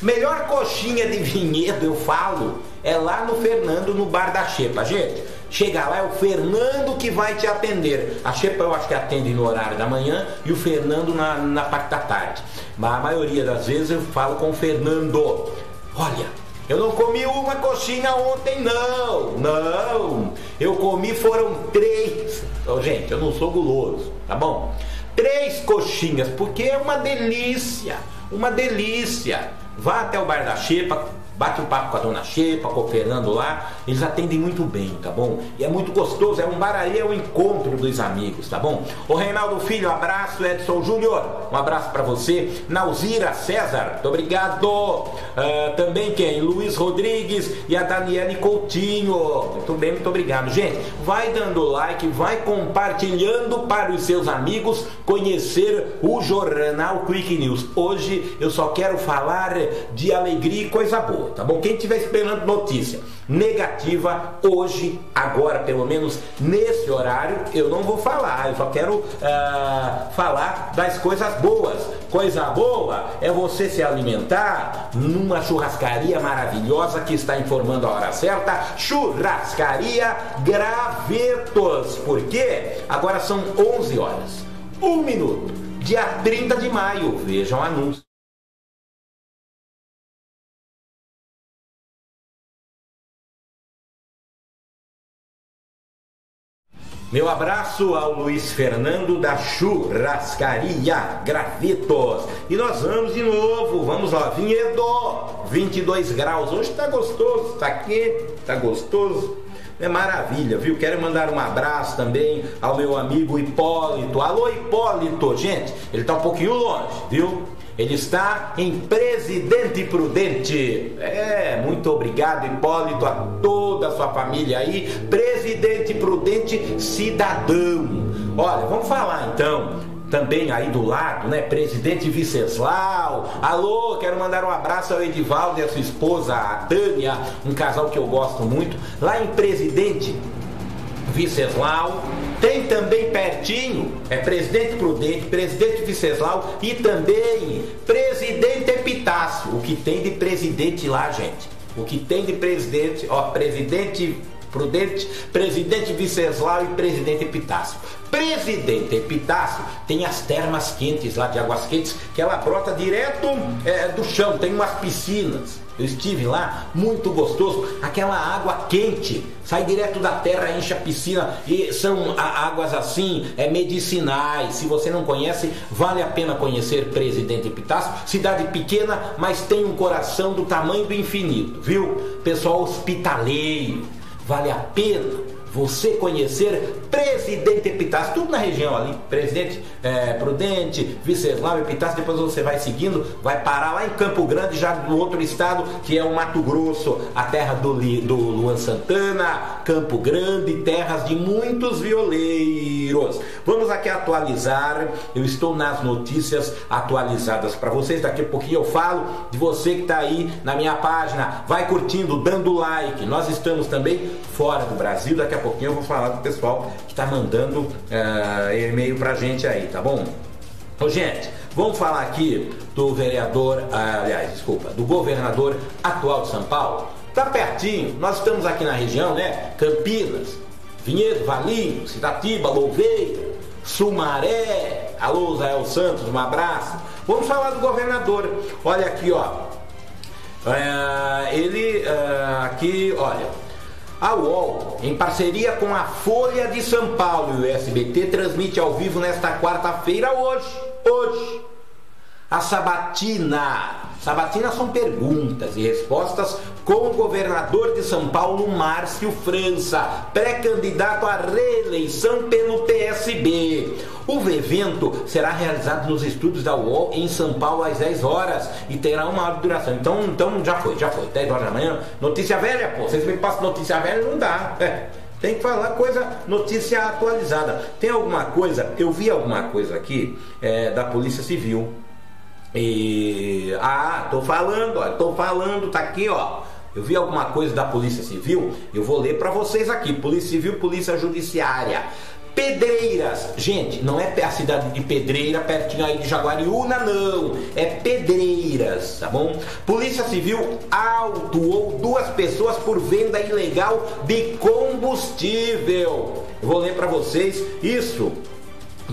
Melhor coxinha de vinhedo, eu falo, é lá no Fernando, no Bar da Xepa. Gente, Chega lá, é o Fernando que vai te atender. A Xepa eu acho que atende no horário da manhã e o Fernando na, na parte da tarde. Mas a maioria das vezes eu falo com o Fernando. Olha, eu não comi uma coxinha ontem, não. Não. Eu comi foram três. Oh, gente, eu não sou guloso, tá bom? Três coxinhas, porque é uma delícia. Uma delícia. Vá até o bar da Xepa, bate um papo com a dona Xepa, com o Fernando lá, eles atendem muito bem, tá bom? E é muito gostoso, é um baraí, é um encontro dos amigos, tá bom? O Reinaldo Filho, abraço, Edson Júnior, um abraço para você, Nauzira César, muito obrigado. Uh, também quem? Luiz Rodrigues e a Daniele Coutinho, muito bem, muito obrigado. Gente, vai dando like, vai compartilhando para os seus amigos conhecer o Jornal Quick News. Hoje eu só quero falar de alegria e coisa boa tá bom? Quem estiver esperando notícia negativa, hoje, agora, pelo menos nesse horário, eu não vou falar, eu só quero uh, falar das coisas boas. Coisa boa é você se alimentar numa churrascaria maravilhosa que está informando a hora certa, Churrascaria Gravetos. Por quê? Agora são 11 horas, um minuto, dia 30 de maio. Vejam o anúncio. Meu abraço ao Luiz Fernando da Churrascaria Gravetos. E nós vamos de novo, vamos lá, Vinhedo, 22 graus. Hoje tá gostoso, tá quente, tá gostoso. É maravilha, viu? Quero mandar um abraço também ao meu amigo Hipólito. Alô, Hipólito, gente, ele tá um pouquinho longe, viu? Ele está em Presidente Prudente. É, muito obrigado, Hipólito, a toda a sua família aí. Presidente Prudente Cidadão. Olha, vamos falar então também aí do lado, né? Presidente Viceslau. Alô, quero mandar um abraço ao Edivaldo e a sua esposa, a Tânia, um casal que eu gosto muito. Lá em Presidente Viceslau. Tem também pertinho, é Presidente Prudente, Presidente Viceslau e também Presidente Epitácio. O que tem de presidente lá, gente? O que tem de presidente, ó, Presidente Prudente, Presidente Viceslau e Presidente Epitácio. Presidente Epitácio tem as termas quentes lá de águas quentes, que ela brota direto é, do chão, tem umas piscinas. Eu estive lá, muito gostoso. Aquela água quente sai direto da terra, enche a piscina e são águas assim, é medicinais. Se você não conhece, vale a pena conhecer Presidente Epitácio. Cidade pequena, mas tem um coração do tamanho do infinito, viu? Pessoal hospitaleiro, vale a pena você conhecer Presidente Epitácio, tudo na região ali, Presidente é, Prudente, Viceslau Epitácio, depois você vai seguindo, vai parar lá em Campo Grande, já no outro estado, que é o Mato Grosso, a terra do, do Luan Santana, Campo Grande, terras de muitos violeiros. Vamos aqui atualizar, eu estou nas notícias atualizadas para vocês, daqui a pouquinho eu falo de você que está aí na minha página, vai curtindo, dando like, nós estamos também fora do Brasil, daqui a pouquinho eu vou falar do pessoal que está mandando uh, e-mail pra gente aí, tá bom? Ô, gente, vamos falar aqui do vereador, ah, aliás, desculpa, do governador atual de São Paulo. Tá pertinho, nós estamos aqui na região, né? Campinas, Vinhedo, Valinho, Cidatiba, Louveira, Sumaré. Alô, Zael Santos, um abraço. Vamos falar do governador. Olha aqui, ó. É, ele é, aqui, olha, a UOL, em parceria com a Folha de São Paulo e o SBT, transmite ao vivo nesta quarta-feira, hoje, hoje, a Sabatina. Sabatina são perguntas e respostas com o governador de São Paulo, Márcio França, pré-candidato à reeleição pelo PSB. O evento será realizado nos estúdios da UOL em São Paulo às 10 horas e terá uma hora de duração. Então, então já foi, já foi. 10 horas da manhã. Notícia velha, pô. Vocês me passam notícia velha, não dá. É. Tem que falar coisa, notícia atualizada. Tem alguma coisa, eu vi alguma coisa aqui é, da Polícia Civil. E. Ah, tô falando, ó, tô falando, tá aqui, ó. Eu vi alguma coisa da Polícia Civil, eu vou ler para vocês aqui. Polícia Civil, Polícia Judiciária. Pedreiras, gente, não é a cidade de Pedreira, pertinho aí de Jaguariúna, não. É Pedreiras, tá bom? Polícia Civil autuou duas pessoas por venda ilegal de combustível. Eu vou ler para vocês isso.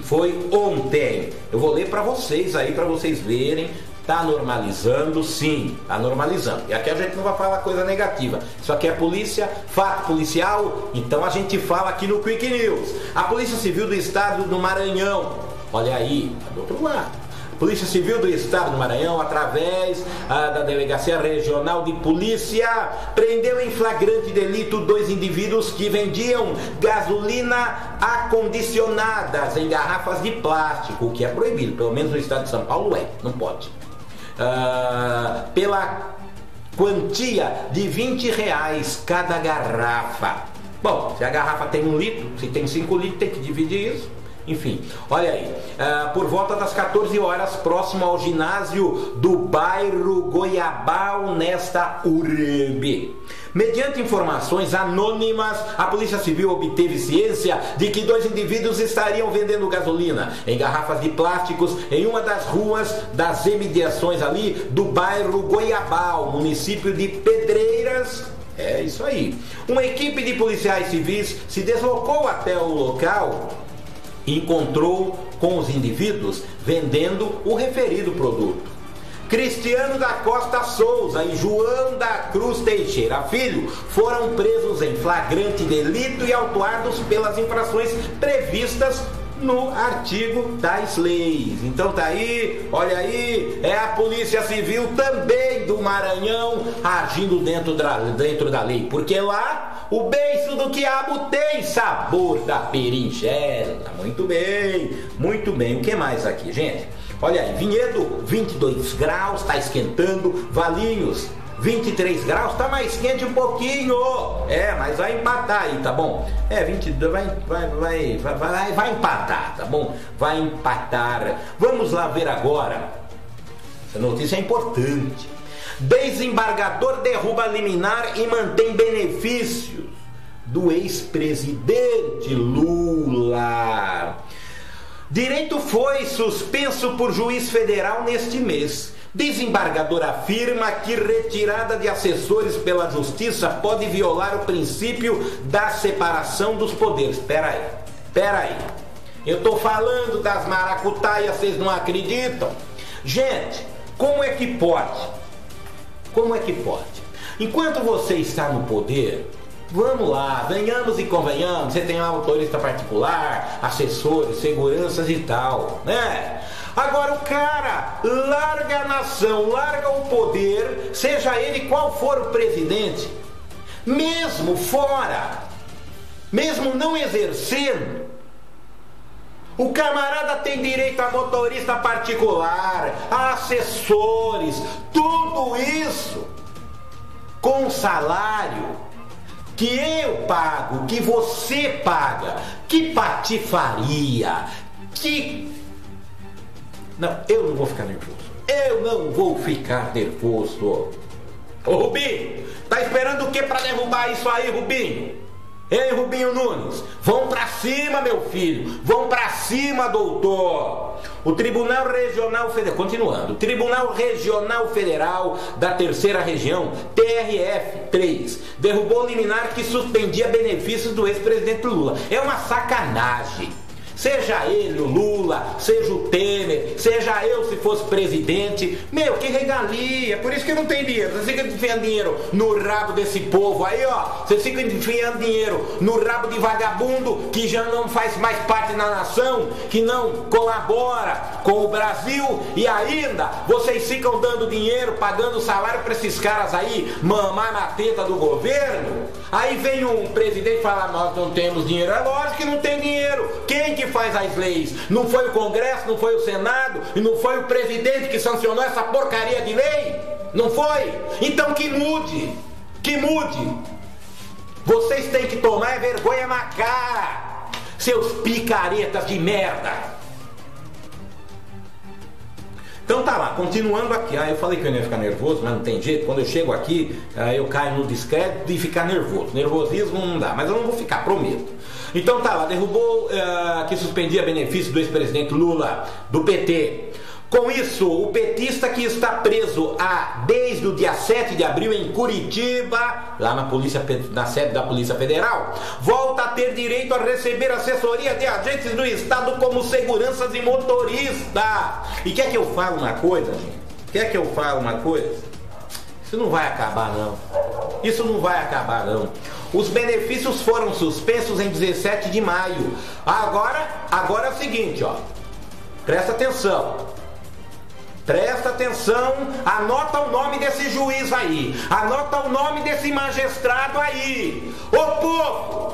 Foi ontem. Eu vou ler para vocês aí para vocês verem Está normalizando, sim, está normalizando. E aqui a gente não vai falar coisa negativa. Isso aqui é polícia, fato policial, então a gente fala aqui no Quick News. A Polícia Civil do Estado do Maranhão, olha aí, tá do outro lado. Polícia Civil do Estado do Maranhão, através ah, da Delegacia Regional de Polícia, prendeu em flagrante delito dois indivíduos que vendiam gasolina acondicionadas em garrafas de plástico, o que é proibido, pelo menos no estado de São Paulo é, não pode uh, pela quantia de 20 reais cada garrafa. Bom, se a garrafa tem um litro, se tem 5 litros, tem que dividir isso. Enfim, olha aí, uh, por volta das 14 horas, próximo ao ginásio do bairro Goiabal, nesta URB. Mediante informações anônimas, a Polícia Civil obteve ciência de que dois indivíduos estariam vendendo gasolina em garrafas de plásticos em uma das ruas das imediações ali do bairro Goiabal, município de Pedreiras, é isso aí. Uma equipe de policiais civis se deslocou até o local e encontrou com os indivíduos vendendo o referido produto. Cristiano da Costa Souza e João da Cruz Teixeira Filho foram presos em flagrante delito e autuados pelas infrações previstas no artigo das leis. Então tá aí, olha aí, é a Polícia Civil também do Maranhão agindo dentro da, dentro da lei, porque lá o beiço do quiabo tem sabor da berinjela. Muito bem, muito bem. O que mais aqui, gente? Olha aí, Vinhedo 22 graus, tá esquentando. Valinhos 23 graus, tá mais quente um pouquinho. É, mas vai empatar aí, tá bom? É, 22 vai vai vai vai vai, vai empatar, tá bom? Vai empatar. Vamos lá ver agora. Essa notícia é importante. Desembargador derruba liminar e mantém benefícios do ex-presidente Lula. Direito foi suspenso por juiz federal neste mês. Desembargador afirma que retirada de assessores pela justiça pode violar o princípio da separação dos poderes. Espera aí, espera aí. Eu tô falando das maracutaias, vocês não acreditam? Gente, como é que pode? Como é que pode? Enquanto você está no poder, Vamos lá, venhamos e convenhamos. Você tem um motorista particular, assessores, seguranças e tal, né? Agora o cara larga a nação, larga o poder, seja ele qual for o presidente, mesmo fora mesmo não exercendo, o camarada tem direito a motorista particular, a assessores, tudo isso com salário que eu pago, que você paga, que patifaria, que. Não, eu não vou ficar nervoso. Eu não vou ficar nervoso. Ô Rubinho, tá esperando o que para derrubar isso aí, Rubinho? Ei, Rubinho Nunes, vão para cima, meu filho, vão para cima, doutor. O Tribunal Regional Federal, continuando, o Tribunal Regional Federal da Terceira Região, TRF-3, derrubou o liminar que suspendia benefícios do ex-presidente Lula. É uma sacanagem. Seja ele o Lula, seja o Temer, seja eu se fosse presidente. Meu, que regalia. Por isso que não tem dinheiro. Você fica enfiando dinheiro no rabo desse povo aí, ó. Você fica enfiando dinheiro no rabo de vagabundo que já não faz mais parte da nação, que não colabora com o Brasil e ainda vocês ficam dando dinheiro, pagando salário para esses caras aí mamar na teta do governo. Aí vem um presidente falar: Nós não temos dinheiro. É lógico que não tem dinheiro. Quem que faz as leis? Não foi o Congresso, não foi o Senado e não foi o presidente que sancionou essa porcaria de lei? Não foi? Então que mude, que mude. Vocês têm que tomar vergonha na cara, seus picaretas de merda. Então tá lá, continuando aqui. Ah, eu falei que eu ia ficar nervoso, mas não tem jeito. Quando eu chego aqui, ah, eu caio no descrédito e ficar nervoso. Nervosismo não dá, mas eu não vou ficar, prometo. Então tá lá, derrubou uh, que suspendia benefício do ex-presidente Lula, do PT. Com isso, o petista que está preso há, desde o dia 7 de abril em Curitiba, lá na, polícia, na sede da Polícia Federal, volta a ter direito a receber assessoria de agentes do Estado como seguranças e motorista. E quer que eu fale uma coisa, gente? Quer que eu fale uma coisa? Isso não vai acabar, não. Isso não vai acabar, não. Os benefícios foram suspensos em 17 de maio. Agora, agora é o seguinte, ó. Presta atenção. Presta atenção, anota o nome desse juiz aí, anota o nome desse magistrado aí. Ô povo,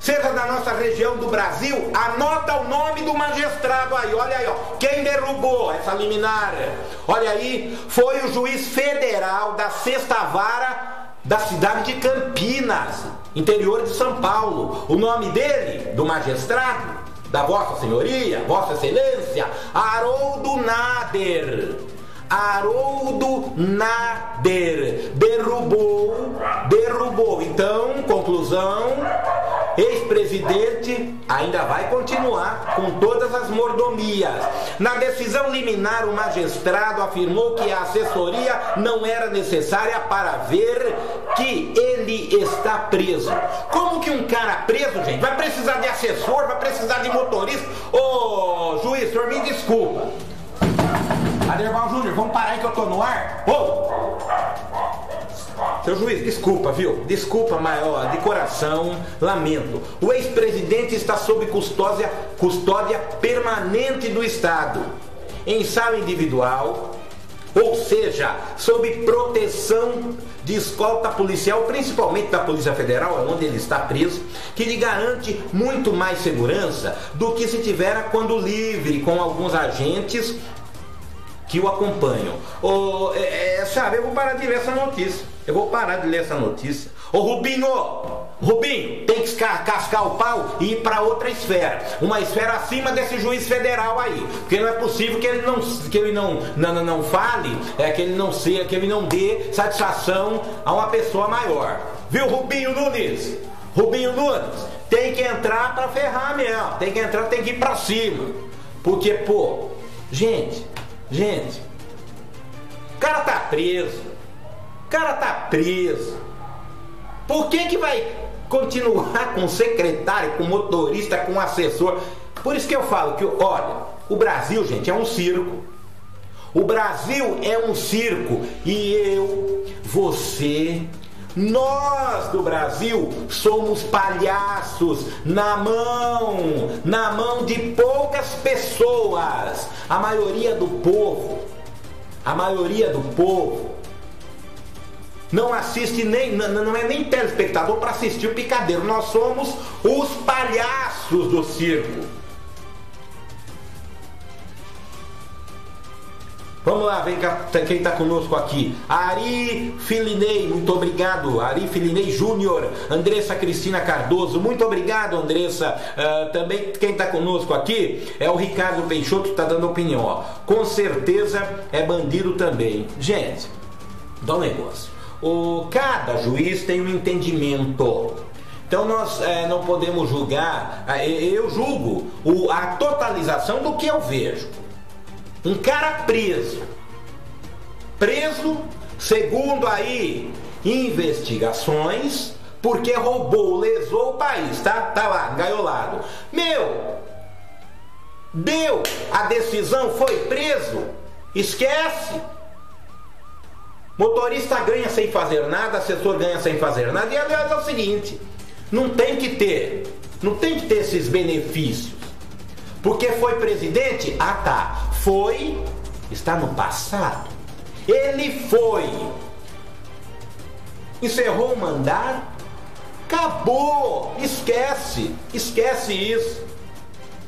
seja da nossa região do Brasil, anota o nome do magistrado aí. Olha aí, ó, quem derrubou essa liminar? Olha aí, foi o juiz federal da Sexta Vara da cidade de Campinas, interior de São Paulo. O nome dele, do magistrado, da Vossa Senhoria, Vossa Excelência, Haroldo Nader. Haroldo Nader derrubou, derrubou. Então, conclusão, ex-presidente ainda vai continuar com todas as mordomias. Na decisão liminar, o magistrado afirmou que a assessoria não era necessária para ver que ele está preso. Como que um cara preso, gente, vai precisar de assessor, vai precisar de motorista? Ô, juiz, senhor me desculpa. Aderval Júnior, vamos parar aí que eu tô no ar? Ô! Seu juiz, desculpa, viu? Desculpa, maior, de coração, lamento. O ex-presidente está sob custódia, custódia permanente do Estado, em sala individual, ou seja, sob proteção de escolta policial, principalmente da Polícia Federal, é onde ele está preso, que lhe garante muito mais segurança do que se tivera quando livre, com alguns agentes que o acompanham. Oh, é, é, sabe, eu vou parar de ler essa notícia. Eu vou parar de ler essa notícia. Ô Rubinho, Rubinho, tem que cascar o pau e ir para outra esfera. Uma esfera acima desse juiz federal aí. Porque não é possível que ele não, que ele não, não, não fale, é, que ele não seja, que ele não dê satisfação a uma pessoa maior. Viu, Rubinho Nunes? Rubinho Nunes, tem que entrar para ferrar mesmo. Tem que entrar, tem que ir para cima. Porque, pô, gente, Gente, o cara tá preso. O cara tá preso. Por que que vai continuar com secretário, com motorista, com assessor? Por isso que eu falo que, olha, o Brasil, gente, é um circo. O Brasil é um circo e eu, você, nós do Brasil somos palhaços na mão, na mão de poucas pessoas. A maioria do povo, a maioria do povo não assiste nem, não é nem telespectador para assistir o picadeiro. Nós somos os palhaços do circo. Vamos lá, vem cá, quem está conosco aqui. Ari Filinei, muito obrigado. Ari Filinei Júnior. Andressa Cristina Cardoso, muito obrigado, Andressa. Uh, também quem está conosco aqui é o Ricardo Peixoto, que está dando opinião. Ó. Com certeza é bandido também. Gente, dá um negócio. O, cada juiz tem um entendimento. Então nós é, não podemos julgar, é, eu julgo a totalização do que eu vejo. Um cara preso. Preso, segundo aí investigações, porque roubou, lesou o país, tá? Tá lá, engaiolado. Meu, deu a decisão, foi preso, esquece. Motorista ganha sem fazer nada, assessor ganha sem fazer nada. E aliás é o seguinte, não tem que ter, não tem que ter esses benefícios. Porque foi presidente? Ah tá foi, está no passado. Ele foi. Encerrou o mandato, acabou. Esquece, esquece isso.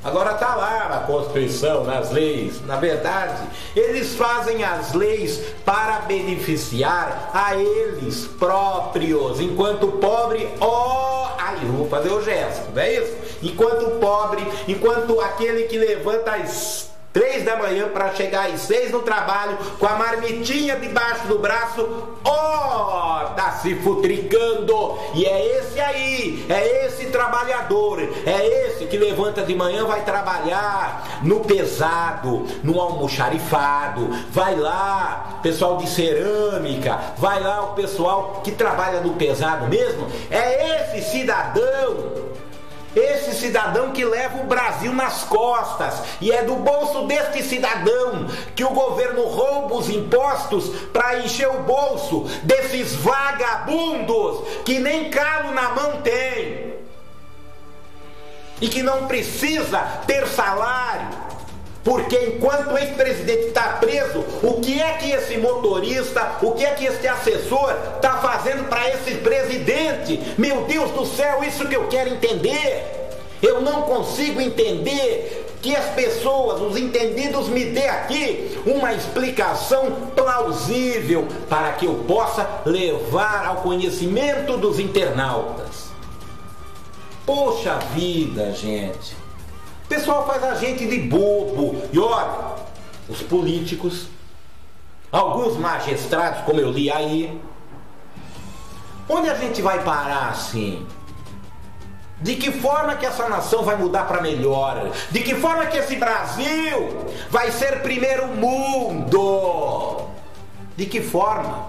Agora está lá na Constituição, nas leis. Na verdade, eles fazem as leis para beneficiar a eles próprios. Enquanto o pobre, ó, oh, aí vou fazer o gesto, não é isso? Enquanto o pobre, enquanto aquele que levanta as Três da manhã para chegar às seis no trabalho com a marmitinha debaixo do braço, ó, oh, tá se futricando. E é esse aí, é esse trabalhador, é esse que levanta de manhã, vai trabalhar no pesado, no almoxarifado, vai lá, pessoal de cerâmica, vai lá o pessoal que trabalha no pesado mesmo. É esse cidadão esse cidadão que leva o Brasil nas costas e é do bolso deste cidadão que o governo rouba os impostos para encher o bolso desses vagabundos que nem calo na mão tem. E que não precisa ter salário porque enquanto o ex-presidente está preso, o que é que esse motorista, o que é que esse assessor está fazendo para esse presidente? Meu Deus do céu, isso que eu quero entender. Eu não consigo entender que as pessoas, os entendidos, me dê aqui uma explicação plausível para que eu possa levar ao conhecimento dos internautas. Poxa vida, gente pessoal faz a gente de bobo. E olha, os políticos, alguns magistrados, como eu li aí, onde a gente vai parar assim? De que forma que essa nação vai mudar para melhor? De que forma que esse Brasil vai ser primeiro mundo? De que forma?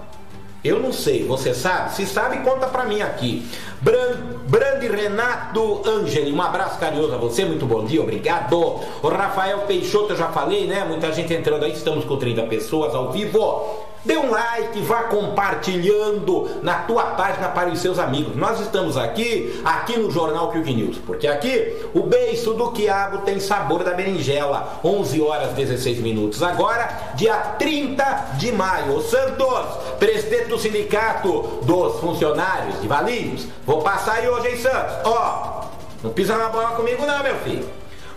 Eu não sei, você sabe? Se sabe, conta pra mim aqui. Brande Renato Angeli, um abraço carinhoso a você, muito bom dia, obrigado. O Rafael Peixoto, eu já falei, né? Muita gente entrando aí, estamos com 30 pessoas ao vivo. Dê um like, vá compartilhando na tua página para os seus amigos. Nós estamos aqui, aqui no Jornal Quick News, porque aqui o beiço do quiabo tem sabor da berinjela. 11 horas 16 minutos. Agora, dia 30 de maio. Santos, presidente do Sindicato dos Funcionários de Valinhos. Vou passar aí hoje, hein, Santos? Ó, não pisa na bola comigo não, meu filho.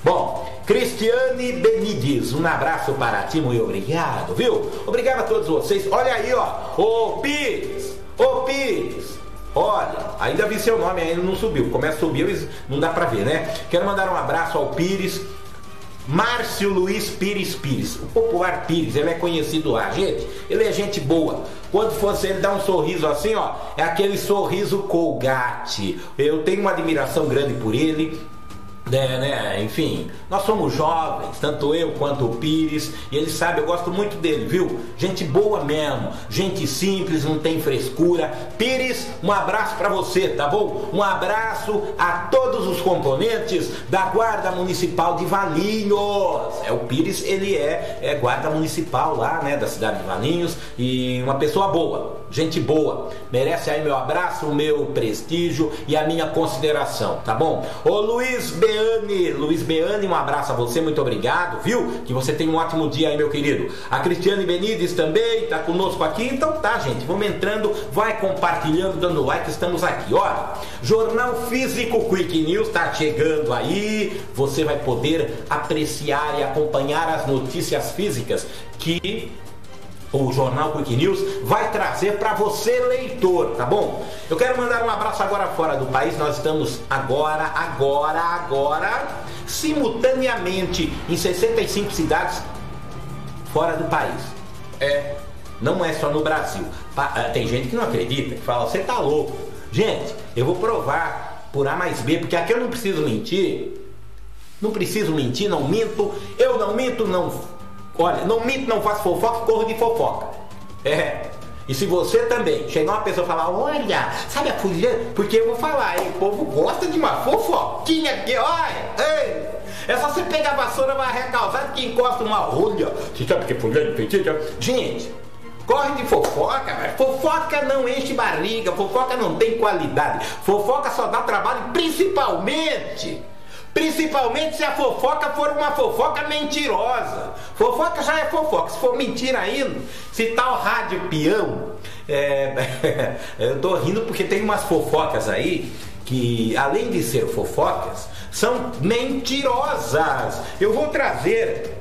Bom, Cristiane Benides, um abraço para ti, muito obrigado, viu? Obrigado a todos vocês. Olha aí, ó, ô Pires, ô Pires. Olha, ainda vi seu nome, ainda não subiu. Começa a subir, não dá pra ver, né? Quero mandar um abraço ao Pires, Márcio Luiz Pires Pires, o popular Pires, ele é conhecido lá. Gente, ele é gente boa. Quando fosse ele dar um sorriso assim, ó, é aquele sorriso colgate. Eu tenho uma admiração grande por ele. É, né? Enfim, nós somos jovens, tanto eu quanto o Pires, e ele sabe, eu gosto muito dele, viu? Gente boa mesmo, gente simples, não tem frescura. Pires, um abraço para você, tá bom? Um abraço a todos os componentes da Guarda Municipal de Valinhos. É o Pires, ele é, é guarda municipal lá, né, da cidade de Valinhos, e uma pessoa boa, gente boa. Merece aí meu abraço, o meu prestígio e a minha consideração, tá bom? Ô Luiz B Beane, Luiz Beane, um abraço a você, muito obrigado, viu? Que você tenha um ótimo dia aí, meu querido. A Cristiane Benides também tá conosco aqui, então tá, gente, vamos entrando, vai compartilhando, dando like, estamos aqui. Olha, Jornal Físico Quick News tá chegando aí, você vai poder apreciar e acompanhar as notícias físicas que o jornal Quick News vai trazer para você, leitor, tá bom? Eu quero mandar um abraço agora fora do país. Nós estamos agora, agora, agora, simultaneamente em 65 cidades fora do país. É, não é só no Brasil. Eh, tem gente que não acredita, que fala, você tá louco. Gente, eu vou provar por A mais B, porque aqui eu não preciso mentir. Não preciso mentir, não minto. Eu não minto, não Olha, não minto, não faço fofoca, corro de fofoca. É. E se você também chegar uma pessoa e falar, olha, sabe a fulana? Porque eu vou falar, hein? O povo gosta de uma fofoquinha aqui, olha, ei! É só você pegar a vassoura, vai recalçar que encosta uma olha. Você sabe que fulano fez Gente, corre de fofoca, mas fofoca não enche barriga, fofoca não tem qualidade. Fofoca só dá trabalho, principalmente Principalmente se a fofoca for uma fofoca mentirosa. Fofoca já é fofoca. Se for mentira ainda, se tal rádio peão. É... [laughs] eu tô rindo porque tem umas fofocas aí que, além de ser fofocas, são mentirosas. Eu vou trazer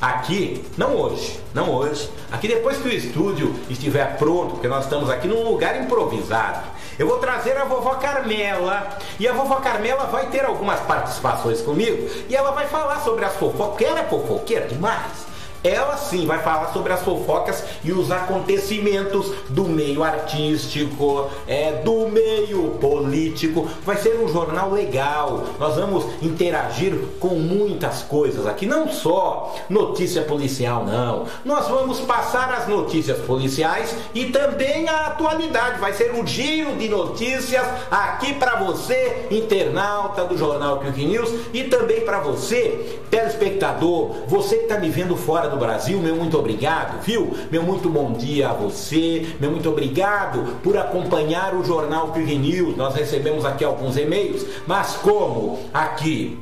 aqui, não hoje, não hoje, aqui depois que o estúdio estiver pronto, porque nós estamos aqui num lugar improvisado. Eu vou trazer a vovó Carmela. E a vovó Carmela vai ter algumas participações comigo. E ela vai falar sobre as fofocas. Porque ela é fofoqueira demais. Ela sim vai falar sobre as fofocas e os acontecimentos do meio artístico, é, do meio político. Vai ser um jornal legal. Nós vamos interagir com muitas coisas aqui, não só notícia policial, não. Nós vamos passar as notícias policiais e também a atualidade. Vai ser um giro de notícias aqui para você, internauta do jornal Quick News, e também para você, telespectador, você que está me vendo fora do Brasil, meu muito obrigado, viu? Meu muito bom dia a você, meu muito obrigado por acompanhar o jornal Quick News. Nós recebemos aqui alguns e-mails, mas como aqui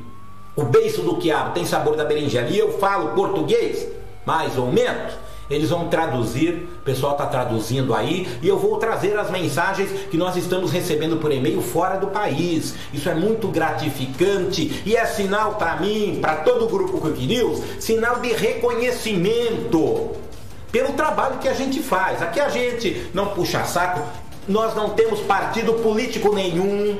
o beiço do quiabo tem sabor da berinjela e eu falo português, mais ou menos, eles vão traduzir, o pessoal está traduzindo aí, e eu vou trazer as mensagens que nós estamos recebendo por e-mail fora do país. Isso é muito gratificante e é sinal para mim, para todo o grupo Quick News, sinal de reconhecimento pelo trabalho que a gente faz. Aqui a gente não puxa saco, nós não temos partido político nenhum.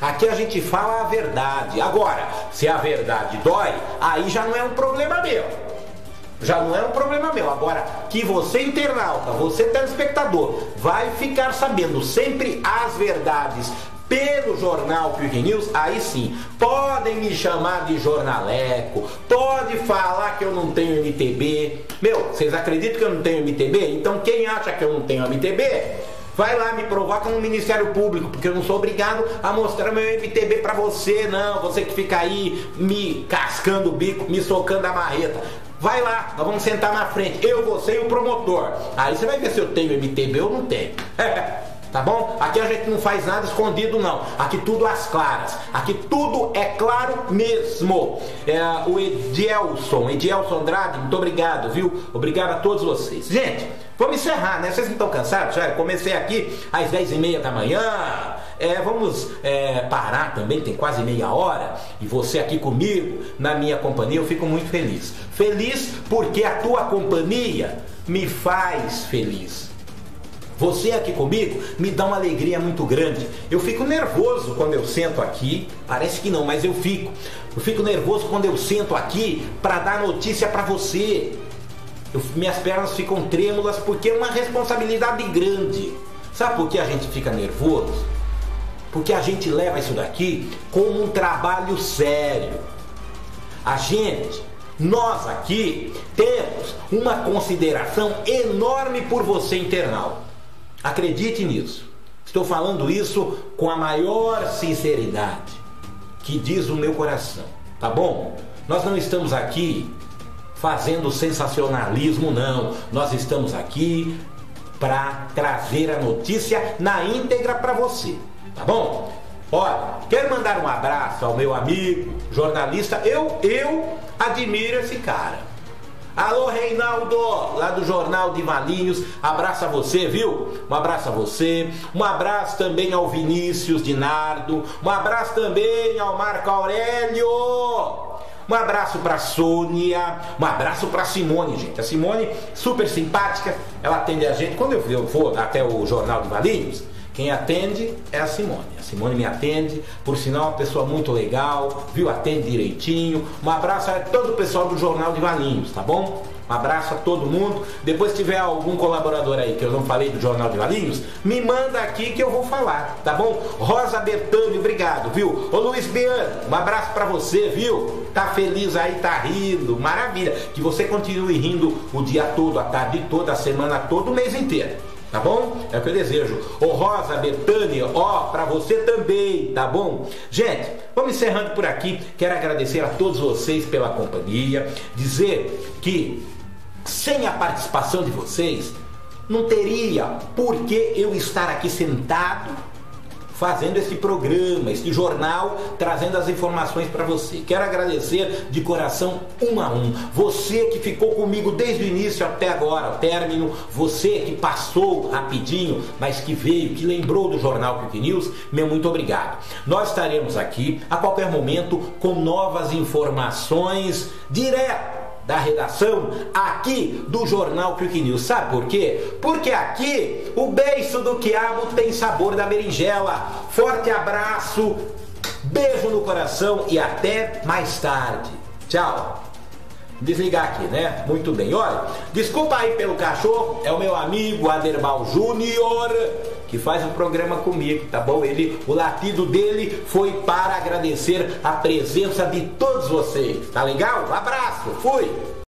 Aqui a gente fala a verdade. Agora, se a verdade dói, aí já não é um problema meu já não é um problema meu. Agora, que você internauta, você telespectador, vai ficar sabendo sempre as verdades pelo jornal Quick News, aí sim, podem me chamar de jornaleco, pode falar que eu não tenho MTB. Meu, vocês acreditam que eu não tenho MTB? Então quem acha que eu não tenho MTB, vai lá me provoca no Ministério Público, porque eu não sou obrigado a mostrar meu MTB para você, não. Você que fica aí me cascando o bico, me socando a marreta. Vai lá, nós vamos sentar na frente, eu, você e o promotor. Aí você vai ver se eu tenho MTB ou não tenho. [laughs] Tá bom? Aqui a gente não faz nada escondido, não. Aqui tudo às claras. Aqui tudo é claro mesmo. É, o Edielson, Edielson Andrade, muito obrigado, viu? Obrigado a todos vocês. Gente, vamos encerrar, né? Vocês não estão cansados? Já comecei aqui às 10 e meia da manhã. É, vamos é, parar também, tem quase meia hora. E você aqui comigo, na minha companhia, eu fico muito feliz. Feliz porque a tua companhia me faz feliz. Você aqui comigo me dá uma alegria muito grande. Eu fico nervoso quando eu sento aqui, parece que não, mas eu fico. Eu fico nervoso quando eu sento aqui para dar notícia para você. Eu, minhas pernas ficam trêmulas porque é uma responsabilidade grande. Sabe por que a gente fica nervoso? Porque a gente leva isso daqui como um trabalho sério. A gente nós aqui temos uma consideração enorme por você internauta. Acredite nisso. Estou falando isso com a maior sinceridade que diz o meu coração, tá bom? Nós não estamos aqui fazendo sensacionalismo, não. Nós estamos aqui para trazer a notícia na íntegra para você, tá bom? Olha, quero mandar um abraço ao meu amigo, jornalista. Eu, eu admiro esse cara. Alô, Reinaldo, lá do Jornal de Valinhos. Abraço a você, viu? Um abraço a você. Um abraço também ao Vinícius de Nardo. Um abraço também ao Marco Aurélio. Um abraço para Sônia, um abraço para Simone, gente. A Simone, super simpática, ela atende a gente. Quando eu for até o Jornal de Valinhos, quem atende é a Simone. A Simone me atende, por sinal, uma pessoa muito legal, viu? Atende direitinho. Um abraço a todo o pessoal do Jornal de Valinhos, tá bom? Um abraço a todo mundo. Depois, se tiver algum colaborador aí que eu não falei do Jornal de Valinhos, me manda aqui que eu vou falar, tá bom? Rosa Bertani, obrigado, viu? Ô Luiz Biano, um abraço para você, viu? Tá feliz aí, tá rindo, maravilha. Que você continue rindo o dia todo, a tarde toda, a semana toda, o mês inteiro. Tá bom? É o que eu desejo. Ô Rosa, Betânia, ó, pra você também, tá bom? Gente, vamos encerrando por aqui. Quero agradecer a todos vocês pela companhia. Dizer que sem a participação de vocês, não teria por que eu estar aqui sentado fazendo esse programa, este jornal, trazendo as informações para você. Quero agradecer de coração um a um. Você que ficou comigo desde o início até agora, o término, você que passou rapidinho, mas que veio, que lembrou do jornal Quick News, meu muito obrigado. Nós estaremos aqui a qualquer momento com novas informações direto da redação aqui do Jornal Quick News. Sabe por quê? Porque aqui o beiço do quiabo tem sabor da berinjela. Forte abraço, beijo no coração e até mais tarde. Tchau. Desligar aqui, né? Muito bem. Olha, desculpa aí pelo cachorro, é o meu amigo Aderbal Júnior que faz o programa comigo, tá bom? Ele, o latido dele foi para agradecer a presença de todos vocês, tá legal? Um abraço, fui!